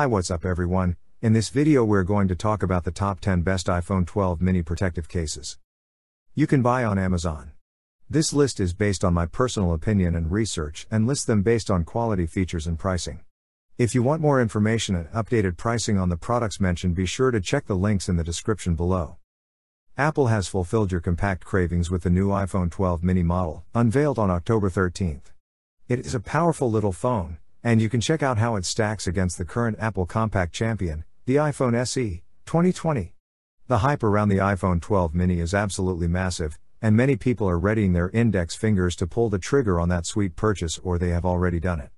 Hi, what's up, everyone? In this video, we're going to talk about the top 10 best iPhone 12 mini protective cases. You can buy on Amazon. This list is based on my personal opinion and research and lists them based on quality features and pricing. If you want more information and updated pricing on the products mentioned, be sure to check the links in the description below. Apple has fulfilled your compact cravings with the new iPhone 12 mini model, unveiled on October 13th. It is a powerful little phone, and you can check out how it stacks against the current Apple compact champion, the iPhone SE 2020. The hype around the iPhone 12 mini is absolutely massive, and many people are readying their index fingers to pull the trigger on that sweet purchase or they have already done it.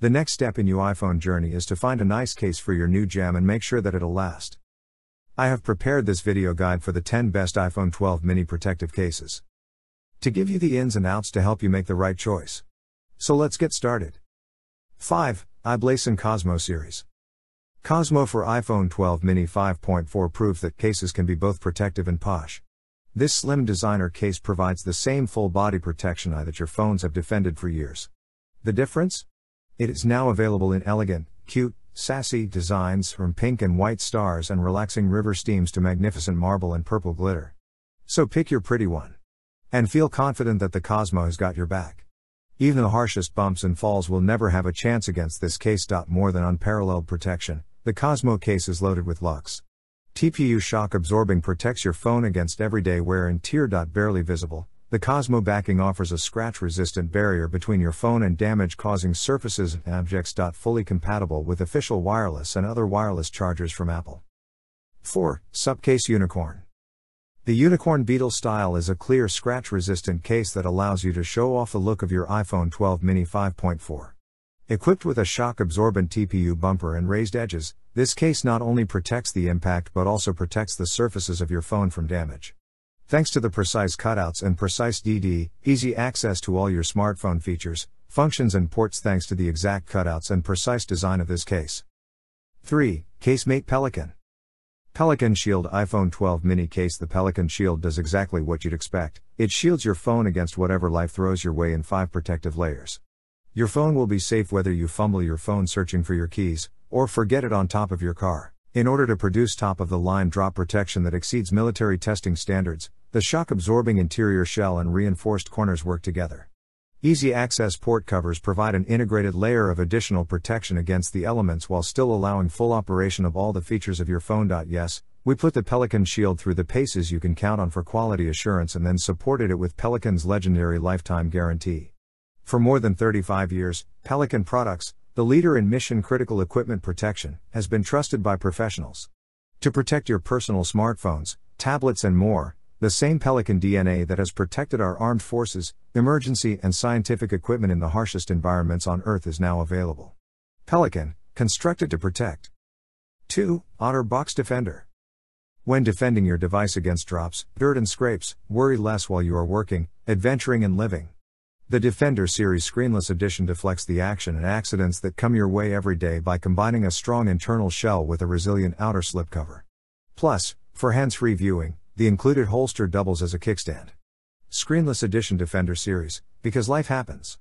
The next step in your iPhone journey is to find a nice case for your new gem and make sure that it'll last. I have prepared this video guide for the 10 best iPhone 12 mini protective cases. To give you the ins and outs to help you make the right choice. So let's get started. 5. i-Blason Cosmo Series. Cosmo for iPhone 12 mini 5.4 proof that cases can be both protective and posh. This slim designer case provides the same full body protection eye that your phones have defended for years. The difference? It is now available in elegant, cute, sassy designs from pink and white stars and relaxing river steams to magnificent marble and purple glitter. So pick your pretty one. And feel confident that the Cosmo has got your back. Even the harshest bumps and falls will never have a chance against this case. More than unparalleled protection, the Cosmo case is loaded with Lux. TPU shock absorbing protects your phone against everyday wear and tear. Barely visible, the Cosmo backing offers a scratch resistant barrier between your phone and damage causing surfaces and objects. Fully compatible with official wireless and other wireless chargers from Apple. 4. SUPCASE Unicorn. The Unicorn Beetle style is a clear scratch resistant case that allows you to show off the look of your iPhone 12 mini 5.4. Equipped with a shock absorbent TPU bumper and raised edges, this case not only protects the impact but also protects the surfaces of your phone from damage. Thanks to the precise cutouts and precise DD, easy access to all your smartphone features, functions and ports thanks to the exact cutouts and precise design of this case. 3. Case-Mate Pelican. Pelican Shield iPhone 12 mini case The Pelican Shield does exactly what you'd expect. It shields your phone against whatever life throws your way in 5 protective layers. Your phone will be safe whether you fumble your phone searching for your keys, or forget it on top of your car. In order to produce top of the line drop protection that exceeds military testing standards, the shock absorbing interior shell and reinforced corners work together. Easy access port covers provide an integrated layer of additional protection against the elements while still allowing full operation of all the features of your phone. Yes, we put the Pelican Shield through the paces you can count on for quality assurance and then supported it with Pelican's legendary lifetime guarantee. For more than 35 years, Pelican Products, the leader in mission critical equipment protection, has been trusted by professionals. To protect your personal smartphones, tablets, and more, the same Pelican DNA that has protected our armed forces, emergency, and scientific equipment in the harshest environments on Earth is now available. Pelican, constructed to protect. 2. OtterBox Defender. When defending your device against drops, dirt, and scrapes, worry less while you are working, adventuring, and living. The Defender Series Screenless Edition deflects the action and accidents that come your way every day by combining a strong internal shell with a resilient outer slipcover. Plus, for hands free viewing, the included holster doubles as a kickstand. Screenless Edition Defender Series, because life happens.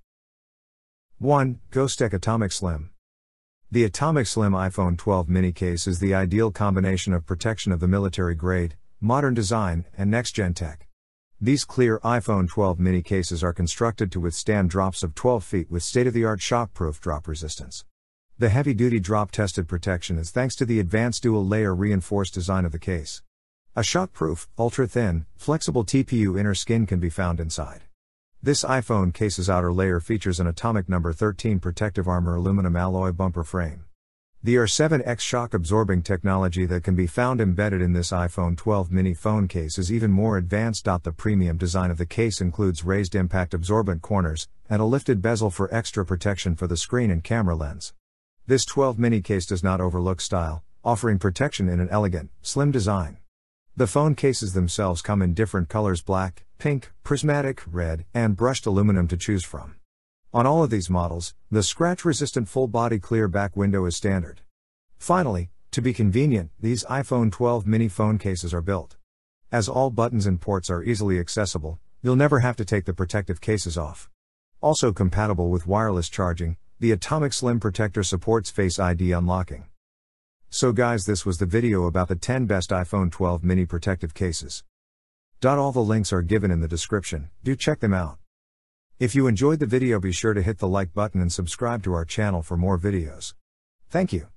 1. Ghostek Atomic Slim. The Atomic Slim iPhone 12 mini case is the ideal combination of protection of the military grade, modern design, and next gen tech. These clear iPhone 12 mini cases are constructed to withstand drops of 12 feet with state of the art shockproof drop resistance. The heavy duty drop tested protection is thanks to the advanced dual layer reinforced design of the case. A shockproof, ultra thin, flexible TPU inner skin can be found inside. This iPhone case's outer layer features an atomic number 13 protective armor aluminum alloy bumper frame. The R7X shock absorbing technology that can be found embedded in this iPhone 12 mini phone case is even more advanced. The premium design of the case includes raised impact absorbent corners and a lifted bezel for extra protection for the screen and camera lens. This 12 mini case does not overlook style, offering protection in an elegant, slim design. The phone cases themselves come in different colors black, pink, prismatic, red, and brushed aluminum to choose from. On all of these models, the scratch resistant full body clear back window is standard. Finally, to be convenient, these iPhone 12 mini phone cases are built. As all buttons and ports are easily accessible, you'll never have to take the protective cases off. Also compatible with wireless charging, the Atomic Slim Protector supports Face ID unlocking. So guys this was the video about the 10 best iPhone 12 mini protective cases. All the links are given in the description, do check them out. If you enjoyed the video be sure to hit the like button and subscribe to our channel for more videos. Thank you.